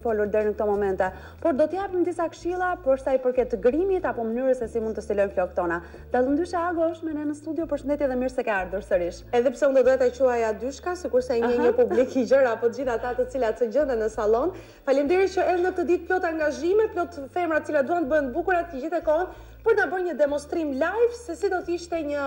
folur deri në këto momente, por do të japim disa këshilla për sa i përket grimit apo mënyrës se si mund të stilojmë flokët tanë. Dallëndysha Ago është me ne në studio, përshëndetje dhe mirë se ke ardhur sërish. Edhe pse unë do doja ta quaja Dyshka, sikurse e njeh një publik i gjerë apo të gjithë ata të cilat të gjejnë në sallon. Faleminderit që edhe në këtë ditë plot angazhime, plot femra të cilat duan të bëhen të bukura të gjithë kohën, për të na bërë një demostrim live se si do të ishte një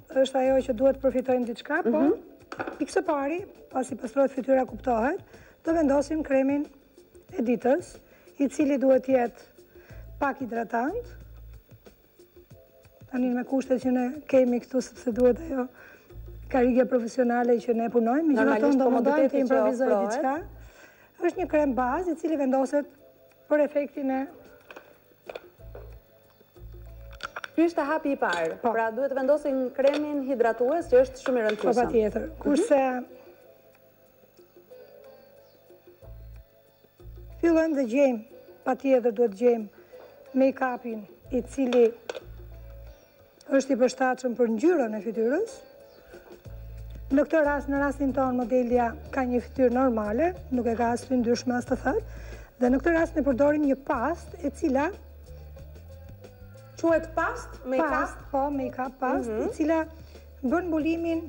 Është ajo që duhet të përfitojmë diçka, po mhm. pikësëpari, pasi pastrohet fytyra kuptohet, do vendosim kremin e ditës, i cili duhet të jetë pak hidratant. Tani me kushtet që ne kemi këtu sepse duhet ajo karrige profesionale që ne punojmë, megjithatë do mundohem të improvizoj diçka. është një krem bazë i cili vendoset për efektin e Ky ishte hapi i parë. Po. Pra duhet të vendosim kremin hidratues që është shumë i rëndësishëm. Po patjetër. Mhm. Kurse fillojmë dhe gjejmë, patjetër duhet të gjejmë make-upin i cili është i përshtatshëm për ngjyrën e fytyrës. Në këtë rast, në rastin tonë, modelja ka një fytyrë normale, nuk e ka as të yndyrshme as të thatë. Dhe në këtë rast ne përdorim një pastë e cila quhet pastë, make-up, pastë, po, make-up pastë, mm -hmm. e cila bën mbulimin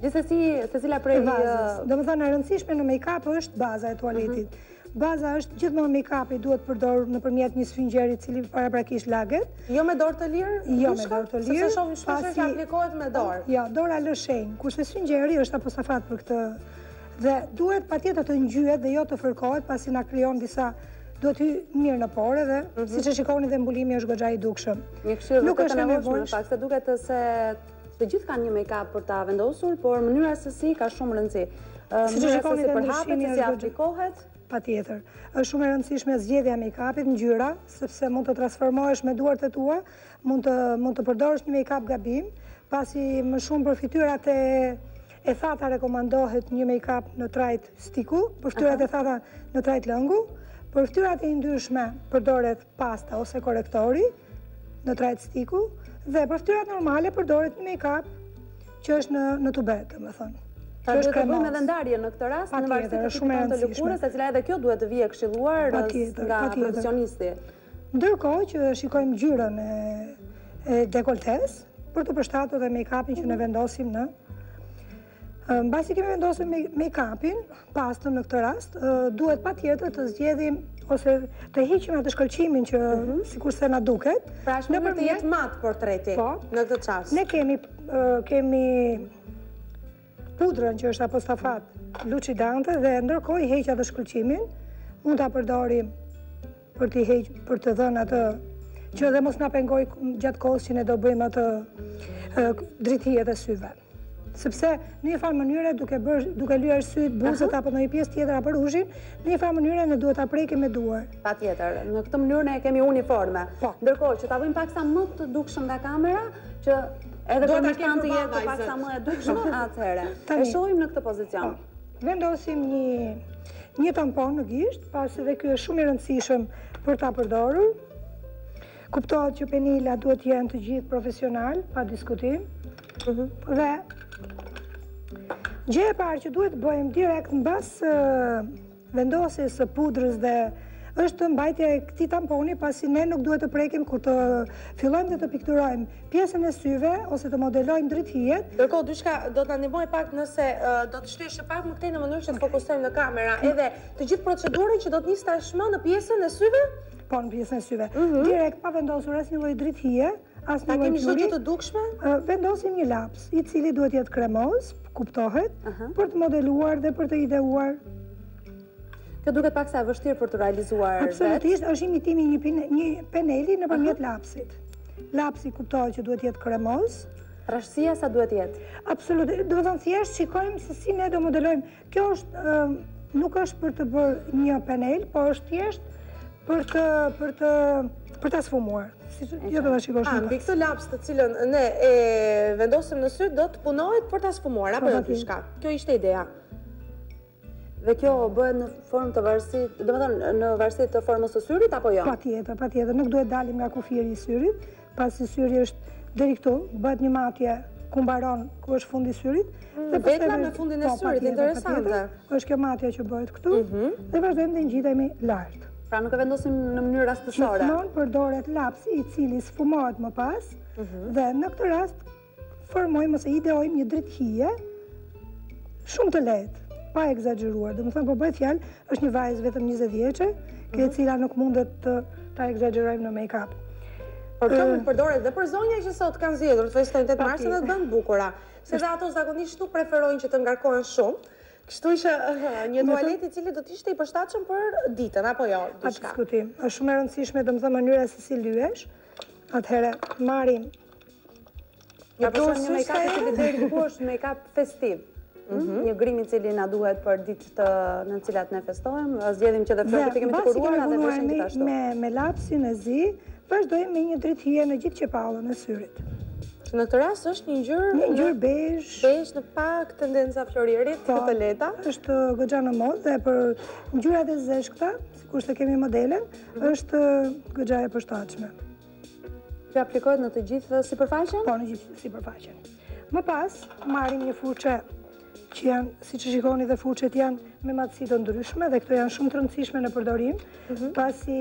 Gjithsesi, secila prej vajzave. Domethënë e rëndësishme në make-up është baza e tualetit. Mm -hmm. Baza është gjithmonë make-up-i duhet përdorur nëpërmjet një sfungjeri i cili paraprakisht laget. Jo me dorë të lirë? Jo me dorë të lirë. Sepse shohim shpesh që aplikohet me dorë. Jo, dora lë shenjë. Kurse sfungjeri është apostafat për këtë. Dhe duhet patjetër të ngjyhet dhe jo të fërkohet, pasi na krijon disa duhet të hyjë mirë në pore dhe siç e shikoni dhe mbulimi është goxha i dukshëm. Një këshillë vërtet e nevojshme, pasi duket se Të gjithë kanë një make-up për ta vendosur, por mënyra se si ka shumë rëndësi. Mënyra se si përhapet, si aplikohet? Patjetër. është shumë e rëndësishme zgjedhja e make-upit, ngjyra, sepse mund të transformohesh me duart e tua, mund të, mund të përdorësh një make-up gabim, pasi më shumë për fytyrat e e thata rekomandohet një make-up në trajtë stiku, për fytyrat e thata në trajtë lëngu, për fytyrat e yndyrshme përdoret Pasta ose korektori në trajtë stiku dhe për fytyrat normale përdoret një make-up që është në në tube, domethënë. Pra duhet të bëjmë edhe ndarje në këtë rast, në varësi të tipit të lëkurës, e cila edhe kjo duhet të vijë e këshilluar nga profesionisti. Ndërkohë që shikojmë ngjyrën e dekoltesë, për të përshtatur dhe make-upin që ne vendosim në Mbasi kemi vendosur make-upin, pastën në këtë rast, duhet patjetër të zgjedhim ose të heqim atë shkëlqimin që mhm. sikurse na duket. Pra është për të jetë mat portreti po. në këtë rast. Ne kemi, kemi pudrën që është apostafat luçidante dhe ndërkohë i heq edhe shkëlqimin, mund ta përdorim për të heq, për të dhënë atë që edhe mos na pengojë gjatë kohës që ne do bëjmë atë dritëhijet e syve. sepse në një farë mënyre duke bërë duke lyer sytë, buzët apo ndonjë pjesë tjetër apo ruzhin, në një farë mënyre ne duhet ta prekim me duar. Patjetër, në këtë mënyrë ne e kemi uniforme. Po. Ndërkohë që ta bëjmë paksa më të dukshëm nga kamera, që edhe për miqtë tanë të jetë paksa më e dukshme, atëherë. E shohim në këtë pozicion. Po. Vendosim një një tampon në gisht, pasi dhe ky është shumë i rëndësishëm për ta përdorur. Kuptohet që penelat duhet të jenë të gjithë profesionalë, pa diskutim. Dhe gjë e parë që duhet të bëjmë direkt mbas vendosjes së pudrës dhe është mbajtja e këtij tamponi pasi ne nuk duhet të prekim kur të fillojmë dhe të pikturojmë pjesën e syve ose të modelojmë dritëhijet. Ndërkohë diçka do të na ndihmojë pak nëse uh, do të shtyheshe pak më këtej në mënyrë që të fokusojmë në kamera edhe të gjithë procedurën që do të nisë tashmë në pjesën e syve. Po në pjesën e syve. Mhm. Direkt pa vendosur asnjë lloj dritëhije, asnjë lloj. Ta kemi çdo gjë të dukshme? Vendosim një laps, i cili duhet jetë kremoz, kuptohet, për të modeluar dhe për të ideuar Kjo duket pak sa e vështirë për ta realizuar vetë. Absolutisht, është imitimi një, pene, një peneli nëpërmjet uh -huh. lapsit. Lapsi kuptohet që duhet jetë kremoz. Trashësia sa duhet jetë? Absolutisht, domethënë thjesht, shikojmë se si ne do modelojmë Kjo është, nuk është për të bërë një penel, po është thjesht për ta, për ta, për ta sfumuar. Siç do ta shikosh në Mbi këtë laps të cilën ne e vendosim në sy, do të punohet për ta sfumuar, apo jo diçka. Kjo ishte ideja. Dhe kjo bëhet në formë të, varësi, domethënë, në varësi të formës të syrit, apo jo? Patjetër, patjetër, nuk duhet dalim nga kufiri i syrit, Pasi syri është deri këtu, bëhet një matje ku mbaron, ku është fundi i syrit. Mm, vetëm në fundin e po, syrit, interesante. Është kjo matja që bëhet këtu mhm. dhe vazhdojmë dhe ngjitemi lart. Pra nuk e vendosim në mënyrë rastësore. Gjithmonë përdoret lapsi i cili sfumohet më pas mhm. dhe në këtë rast formojmë ose ideojmë një dritëhije shumë të lehtë, pa ekzagjeruar. Domethënë po bëhet fjalë, është një vajzë vetëm 20 vjeçe, e mhm. cila nuk mundet dot ta ekzagjerojmë në make-up. Por kjo mund të përdoret dhe për zonja që sot kanë zgjedhur të festojnë 8 marsin dhe të bëhen të bukura, se dhe ato zakonisht nuk preferojnë që të ngarkohen shumë. Kështu që një tualet i cili do të ishte i përshtatshëm për ditën apo jo, diçka. Pa diskutim. Është shumë e rëndësishme domethënë mënyra se si lyesh. Atëherë marrim Po, një version, një make-up i cili deri ku është make-up festiv. Mhm. Një grim i cili na duhet për ditët në të cilat ne festojmë, zgjedhim që dhe flokët i kemi të kuruar dhe veshjen gjithashtu. Me me lapsin e zi, vazhdojmë me një dritëhije në gjithë qepallën e syrit. Që në këtë rast është një ngjyrë një ngjyrë bezh, bezh në pak tendenca floririt po, të lehta. Është goxha në modë dhe për ngjyrat e zeshkta, sikurse kemi modelen, mhm. është goxha e përshtatshme. Që aplikohet në të gjithë sipërfaqen? Po, në gjithë sipërfaqen. Më pas, marrim një furçe që janë, siç shikoni dhe furçet janë me madhësi të ndryshme dhe këto janë shumë të rëndësishme në përdorim, mhm. pasi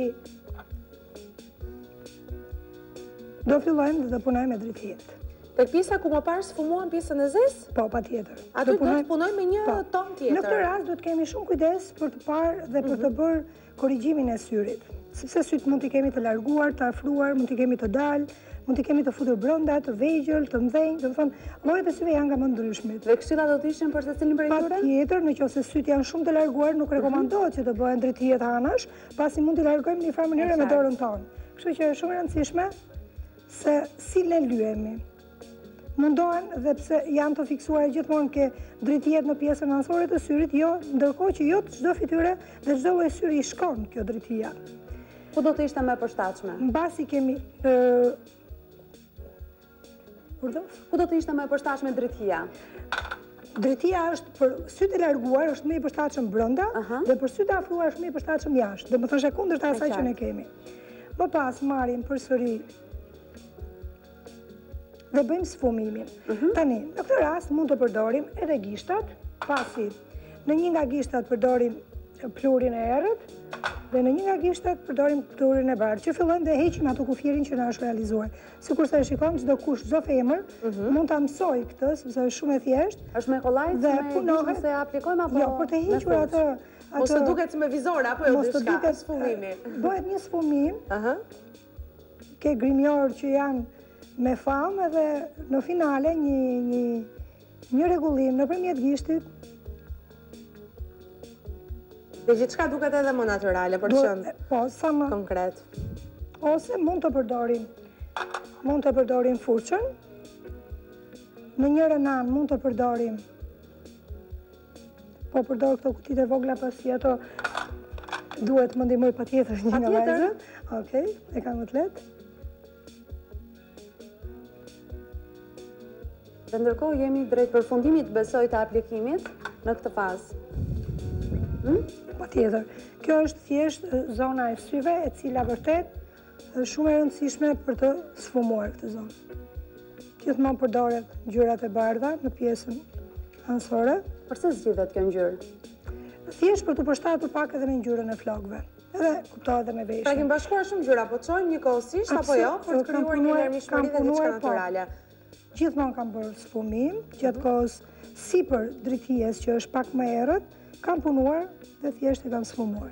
do fillojmë dhe do punojmë me dritëhijet. Tek pjesa ku më parë sfumuam pjesën e zezë? Po, patjetër. A do të punojmë me një po. ton tjetër? Në këtë rast do të kemi shumë kujdes për të parë dhe për të mhm. bërë Korrigjimin e syrit. Sepse sytë mund t'i kemi të larguar, të afruar, mund t'i kemi të dalë, mund t'i kemi të futur brenda, të vegjël, të mëdhenj, domethënë, llojet e syve janë nga më ndryshmet. Dhe këshillat do të ishin për secilin prej tyre? Patjetër, në qoftë se sytë janë shumë të larguar, nuk rekomandohet që të bëhen dritëhijet anash, pasi mund t'i largojmë në një farë mënyre me dorën tonë. Kështu që është shumë e rëndësishme se si ne lyhemi. Mundohen dhe pse janë të fiksuara gjithmonë te dritëhijet në pjesën anësore të syrit, jo, ndërkohë që jo çdo fytyre dhe çdo lloj syri i shkon kjo dritëhija. Ku do të ishte më e përshtatshme? Mbasi kemi Urdhër? Ku do të ishte më e përshtatshme dritëhija? Dritëhija është për sytë e larguar është më i përshtatshëm brenda dhe për sytë e afruar është më i përshtatshëm jashtë. Domethënë është e kundërta e asaj që ne kemi. Më pas marrim përsëri dhe bëjmë sfumimin. Mhm. Tani, në këtë rast mund të përdorim edhe gishtat, pasi në një nga gishtat përdorim blurin e errët dhe në një nga gishtat përdorim blurin e bardhë. Që fillojmë dhe heqim atë kufirin që na është realizuar. Sikurse e shikojmë çdokush, çdo femër mhm. mund ta mësojë këtë, sepse është shumë e thjeshtë. Është më kollaj me gisht ta aplikojmë apo Jo, për të hequr atë Mos të duket me vizore apo jo diçka, sfumimi. Bëhet një sfumim. Aha. Ke grimierë që janë me famë edhe në finale një një një rregullim nëpërmjet gishtit. Dhe gjithçka duket edhe më natyrale për të qenë po, sa më konkret. Ose mund të përdorim mund të përdorim furçën. Në njërën anë mund të përdorim Po përdor këto kutitë e vogla pasi ato duhet më ndihmojë patjetër një nga vajzat. Okej, e kam më të lehtë. Dhe ndërkohë jemi drejt përfundimit besoj të aplikimit në këtë fazë. Hm? Patjetër. Kjo është thjesht zona e syve e cila vërtet Është shumë e rëndësishme për të sfumuar këtë zonë. Gjithmonë përdoret ngjyrat e bardha në pjesën anësore. Përse zgjidhet kjo ngjyrë? Thjesht për të përshtatur pak edhe me ngjyrën e flokëve. Edhe kuptohet edhe me veshje. Pra kemi bashkuar shumë ngjyra, pothuajse njëkohësisht apo jo për të krijuar një larmishmëri dhe diçka, po, natyrale. Gjithmonë kam bërë sfumim gjatë kohës sipër dritëhijes që është pak më errët, kam punuar dhe thjesht i kam sfumuar.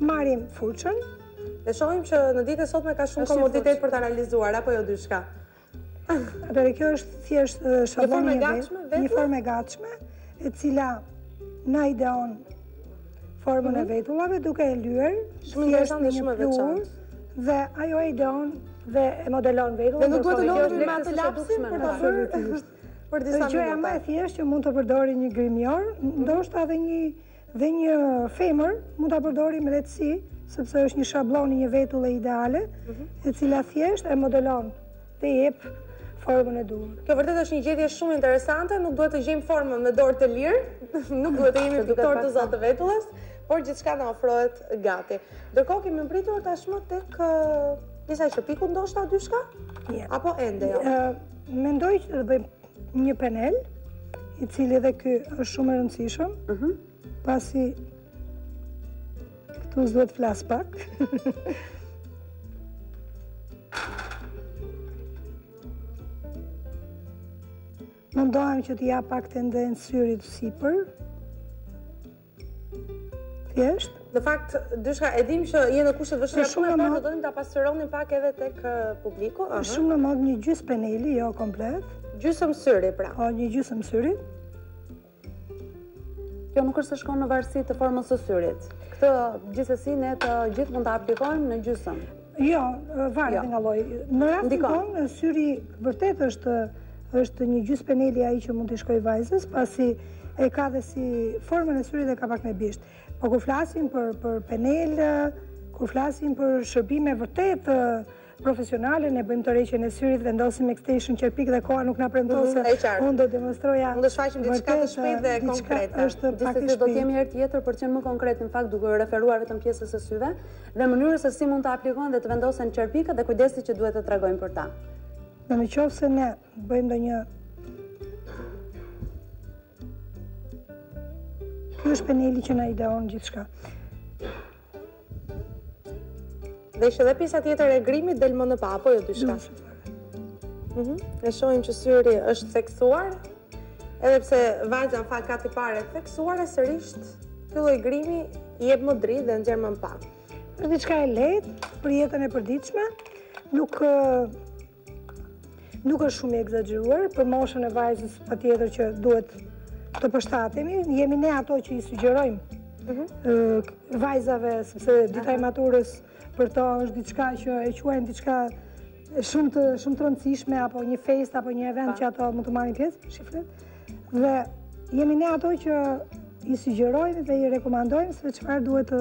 Marrim furçën dhe shohim që në ditë e sotme ka shumë komoditet për ta realizuar, apo jo dyshka? Atërë, kjo është thjesht shablloni i vetullës, një formë e gatshme, e cila na ideon formën e mhm. vetullave duke e lyer thjesht me një plumb dhe ajo e ideon dhe e modelon vetullën dhe nuk duhet të lodhemi me atë lapsin për ta bërë për disa minuta. Gjëja më e thjeshtë që mund të përdorë një grimier, ndoshta edhe një Dhe një femër mund ta përdorë me lehtësi, sepse është një shabllon i një vetulle ideale, mhm. e cila thjesht e modelon dhe i jep formën e duhur. Kjo vërtet është një gjetje shumë interesante, nuk duhet të gjejmë formën me dorë të lirë, nuk duhet të jemi piktorë të zotë të vetullës, por gjithçka na ofrohet gati. Ndërkohë kemi mbërritur tashmë tek pjesa e qerpikut ndoshta dyshka? Apo ende jo? Mendoj që do të bëjmë Një penel, i cili dhe ky është shumë e rëndësishëm, mhm. pasi këtu s'duhet të flas pak. Mundohem që t'i jap pak tendencë syrit sipër, Thjesht, në fakt dyshka e dim që je në kushte të vështira, por ne do donim ta pasqyronim pak edhe tek publiku. Është shumë në modë një gjys peneli, jo komplet. Gjysëm syri pra. Po, një gjysëm syri. Kjo nuk është se shkon në varësi të formës së syrit. Këtë gjithsesi ne të gjithë mund ta aplikojmë në gjysëm. Jo, varet jo. nga lloji. Në rastin tonë, syri vërtet është një gjys peneli ai që mund t'i shkojë vajzës, pasi e ka dhe si formën e syrit dhe e ka pak me bisht. Po kur flasim për penel, kur flasim për shërbime vërtet profesionale, ne bëjmë tërheqjen e syrit, vendosim extension qerpik dhe koha nuk na premton, mhm, se unë do demonstroja. Ne do shfaqim diçka të shpejtë dhe konkrete. Gjithsesi do të jemi herë tjetër për të qenë më konkret në fakt duke iu referuar vetëm pjesës së syve. dhe mënyrës se si mund të aplikohen dhe të vendosen qerpikët dhe kujdesit që duhet të tregojmë për ta. Dhe në qoftë se ne bëjmë ndonjë Ky është peneli që na ideon gjithçka. Dhe që dhe pjesa tjetër e grimit del më në pah, apo jo dyshka? Mhm. Ne shohim që syri është theksuar, Edhe pse vajza në fakt ka tipare të theksuara, sërisht ky lloj grimi i jep më shumë dritë dhe nxjerr më në pah. Është diçka e lehtë për jetën e përditshme, nuk nuk është shumë i egzagjeruar për moshën e vajzës patjetër që duhet të përshtatemi, jemi ne ato që i sugjerojmë mhm. vajzave sepse dita e maturës për to është diçka që e quajnë diçka Shumë të shumë të rëndësishme apo një festë apo një event që ato mund të marrin pjesë, shiflet. Dhe jemi ne ato që i sugjerojmë dhe i rekomandojmë se çfarë duhet të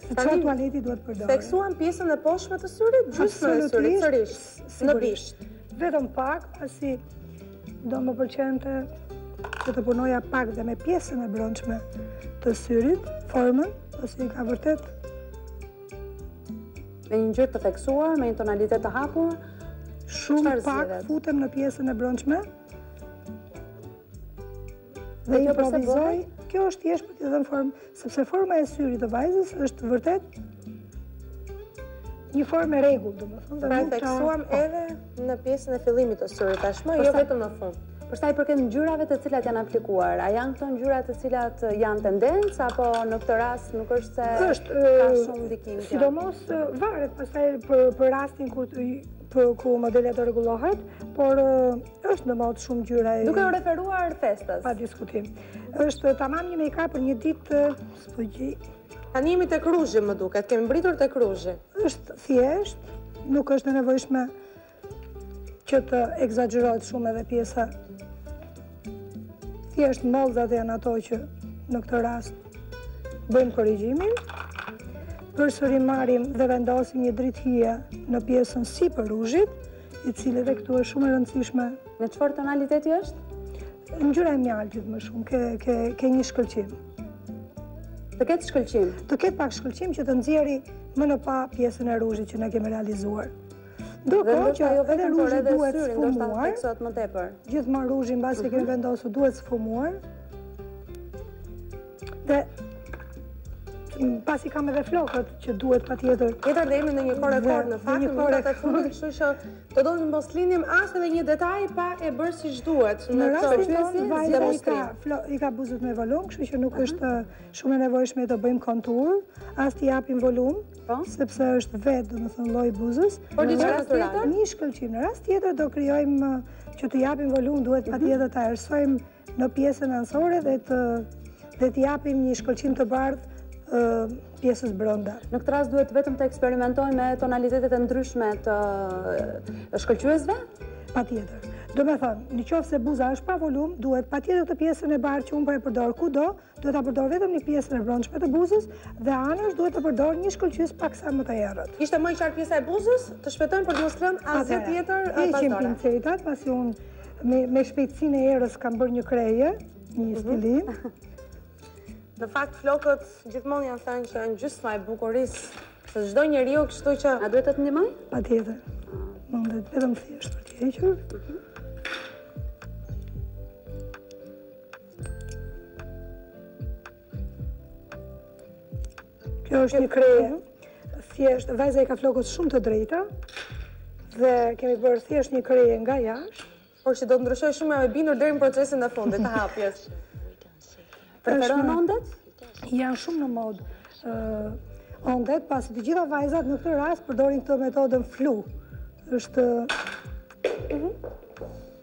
se çfarë tualeti duhet të përdorë. Theksuam pjesën e poshtme të syrit, gjysmën e syrit sërish në bisht. Vetëm pak, pasi do më pëlqente që të punoja pak dhe me pjesën e brendshme të syrit, formën, pasi ka vërtet Me një ngjyrë të theksuar, me një tonalitet të hapur, shumë pak futem në pjesën e brendshme. Dhe improvizoj. Kjo është thjesht për t'i dhënë formë, sepse forma e syrit të vajzës është vërtet një formë e rregullt, domethënë, pra theksuam edhe Në pjesën e fillimit të syrit tashmë, jo vetëm në fund. Për sa i përket ngjyrave të cilat janë aplikuar, a janë këto ngjyra të cilat janë tendencë apo në këtë rast nuk është se është ka shumë ndikim. Sidomos varet pastaj për për rastin ku ku modelja do rregullohet, por është në modë shumë ngjyra e Duke u referuar festës. Pa diskutim. Është tamam një make-up për një ditë të Tani jemi tek ruzhi më duket, kemi mbërritur tek ruzhi. Është thjesht, nuk është e nevojshme që të egzagjerohet shumë edhe pjesa. Thjesht mollzat janë ato që në këtë rast bëjmë korrigjimin. Përsëri marrim dhe vendosim një dritëhije në pjesën sipër ruzhit, i cili dhe këtu është shumë e rëndësishme. Në çfarë tonaliteti është? Ngjyra e mjaltit më shumë, ke, ke, ke një shkëlqim. Të ketë shkëlqim. Të ketë pak shkëlqim që të nxjerrë më në pah pjesën e ruzhit që ne kemi realizuar. Do të thotë që jo edhe ruzhi duhet sfumuar. Sot më tepër. Gjithmonë ruzhi mbasi e kemi mhm. vendosur duhet sfumuar. Dhe pasi kam edhe flokët që duhet patjetër. Edhe dhe jemi në një kohë rekord në fakt, në kohë të fundit, kështu që Të do të mos linim as edhe një detaj pa e bërë siç duhet. Në rastin tonë vajza i ka i ka buzët me volum, kështu që nuk është shumë e nevojshme të bëjmë kontur, as t'i japim volum, po. sepse është vetë, domethënë lloji i buzës. Por diçka tjetër, një shkëlqim. Në rast tjetër do krijojmë që të japim volum, duhet patjetër ta errësojmë në pjesën anësore dhe t'i japim një shkëlqim të bardhë pjesës brenda. Në këtë rast duhet vetëm të eksperimentojmë me tonalitetet e ndryshme të shkëlqyesve? Patjetër. Domethënë, në qoftë se buza është pa volum, duhet patjetër këtë pjesën e bardhë që unë po e përdor kudo, Duhet ta përdorë vetëm në pjesën e brendshme të buzës dhe anash duhet të përdorë një shkëlqyes paksa më të errët. Ishte më i qartë pjesa e buzës, të shpëtojmë për të mos lënë asgjë tjetër pas dore. Heqim pincetat, pasi unë me shpejtësinë e erës kam bërë një krehje, një mhm. stilim. Në fakt flokët gjithmonë janë thënë që janë gjysma e bukurisë së çdo njeriu kështu që a duhet të të ndihmoj? Patjetër. Mundet vetëm thjesht për të hequr. Mhm. Kjo është një krehje, thjesht, vajza i ka flokët shumë të drejta, dhe kemi bërë thjesht një krehje nga jashtë. Por që do të ndryshojë shumë, jam e bindur deri në procesin e fundit të hapjes. Preferon ondet? Janë shumë në modë ondet, pasi të gjitha vajzat në këtë rast përdorin këtë metodën flu. Është... Mhm.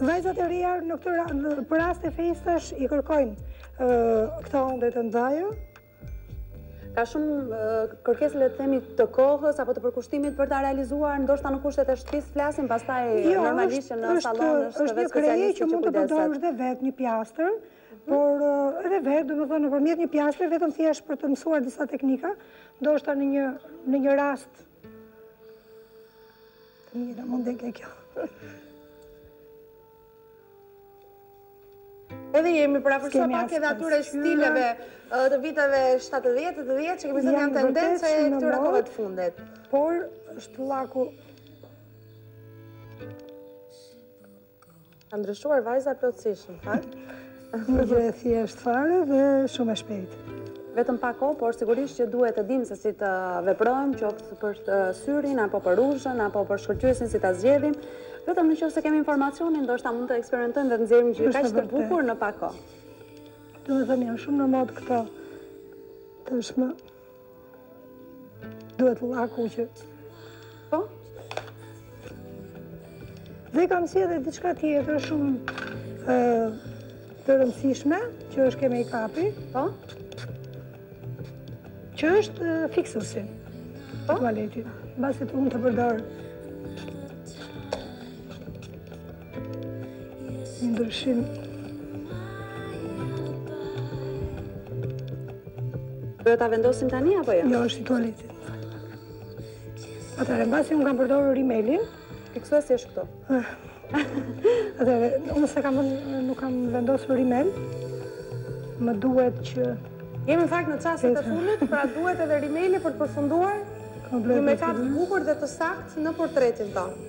Vajzat e reja në këtë rast, për raste festash i kërkojnë këto onde të ndara. Ka shumë kërkesë le të themi të kohës apo të përkushtimit për ta realizuar, ndoshta në kushtet e shtëpisë flasim, pastaj jo, normalisht që në sallon është, është një krehje që mund të përdorësh dhe vetë një piastër, mhm. por edhe vetë, domethënë nëpërmjet një piastre vetëm thjesht për të mësuar disa teknika, ndoshta në një në një rast Mirë, mund të ke kjo. Edhe jemi përafërsisht pak edhe atyre stileve të viteve 70, 80 që kemi thënë janë tendenca e këtyre kohëve të fundit. Por është llaku Ka ndryshuar vajza plotësisht, në fakt. Një gjë e thjeshtë fare dhe shumë e shpejtë. Vetëm pak kohë, por sigurisht që duhet të dimë se si të veprojmë, qoftë për syrin apo për ruzhën apo për shkëlqyesin si ta zgjedhim. Vetëm në qoftë se kemi informacionin, ndoshta mund të eksperimentojmë dhe të nxjerrim një gjë kaq të bukur në pak kohë. Domethënë janë shumë në modë këto. Tashmë Duhet llaku që. Po? Dhe kam sjellë edhe diçka tjetër shumë të rëndësishme, që është keme i kapi, po? Që është fiksuesi. Po? Tualetit. Mbasi t'mund të përdor. Ndryshim. Duhet ta vendosim tani apo jo? Jo, është i tualetit. Atëherë, mbasi unë kam përdorur rimelin, fiksuesi është këtu. Ah. Atëherë, unë se kam nuk kam vendosur rimel. Më duhet që jemi në fakt në çastet e fundit, pra duhet edhe rimeli për të përfunduar një mekap të bukur dhe të sakt në portretin tonë.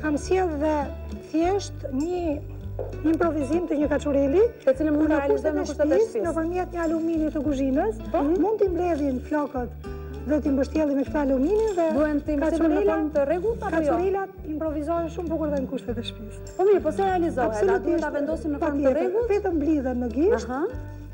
Kam sjellë dhe thjesht një improvizim të një kaçureli, i cili mund të realizohet në kushtet e shpisë, nëpërmjet një alumini të kuzhinës, po. mhm. mund t'i mbledhim flokët dhe t'i mbështjellim me këtë alumin dhe duhet t'i mbështjellim në formë të rregullt apo jo? Kaçurelat improvizohen shumë bukur dhe në kushtet e shpisë. Po mirë, po si realizohet, a duhet ta vendosim në formë të rregullt, vetëm mblidhen në gisht. Aha.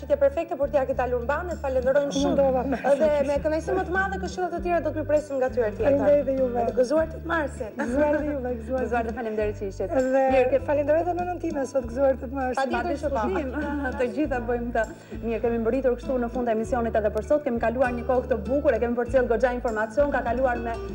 Pyetje perfekte për ty, ia ke dalur mbanë, falënderojmë shumë. Dhe me kënaqësi më të madhe këshilla të tjera do të presim nga ty herë tjetër. Faleminderit dhe juve. Gëzuar tetë marsin. Gëzuar dhe juve, gëzuar. Gëzuar dhe faleminderit që ishit. Mirë, e falënderoj dhe nënën time sot gëzuar tetë marsin. Patjetër që po. Të gjitha bëjmë të. Mirë, kemi mbërritur kështu në fund të emisionit edhe për sot. Kemi kaluar një kohë të bukur, e kemi përcjell goxha informacion, ka kaluar me